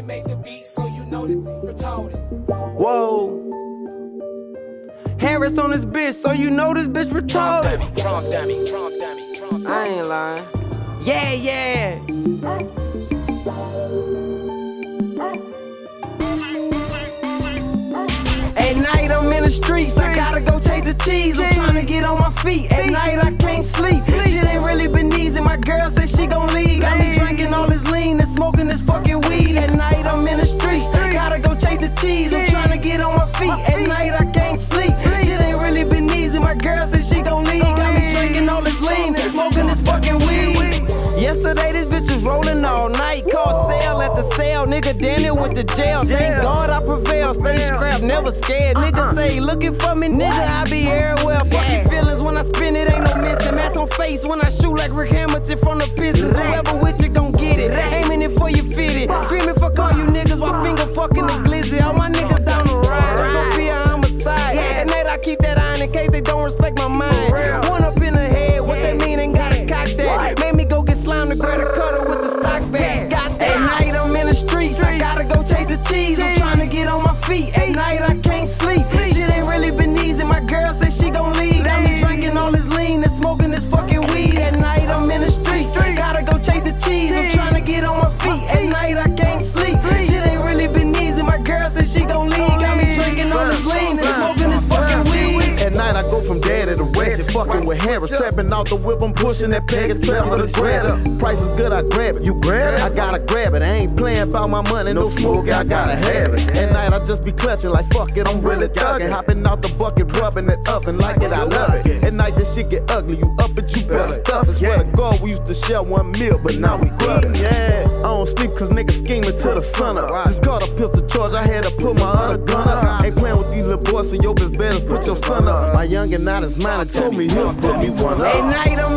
Made the beat, so you know this retarded. Whoa. Harris on this bitch, so you know this bitch retarded. Trump dummy, Trump dummy, Trump I ain't lying. Yeah, yeah. At night I'm in the streets, I gotta go chase the cheese. I'm trying to get on my feet. At night I get on my feet. At night I can't sleep. Shit ain't really been easy. My girl said she gon' leave. Got me drinking all this lean and smoking this fucking weed. Yesterday this bitch was rolling all night. Caught sale at the sale. Nigga Daniel went to jail. Thank God I prevail. Stay scrapped, never scared. Nigga uh-uh. say looking for me, nigga I be everywhere. Fuck your feelings when I spin it, ain't no missing. Mask on face when I shoot like Rip Hamilton from the Pistons. Whoever with you gon' get it. Aiming it for you fit it. Screaming for call you niggas keep that iron in case they don't respect my mind. Ratchet, fucking with Harris, trapping out the whip, I'm pushing that package, traveling to grab it. Price is good, I grab it. You grab it? I gotta grab it. I ain't playing about my money, no smoke, I gotta have it. At night I just be clutching like fuck it, I'm really thugging, hopping out the bucket, rubbing it up and like it, I love it. At night this shit get ugly, you up it, you better stuff it. Swear to God, we used to share one meal, but now we grubbing. Yeah, I don't sleep cause niggas scheming till the sun up. Just caught a pistol charge, I had to put my other gun up. Uh-huh. Ain't playing with these little boys, your bitch better put your son up. My youngin' not his mind, told me he'll put me one At up. night I'm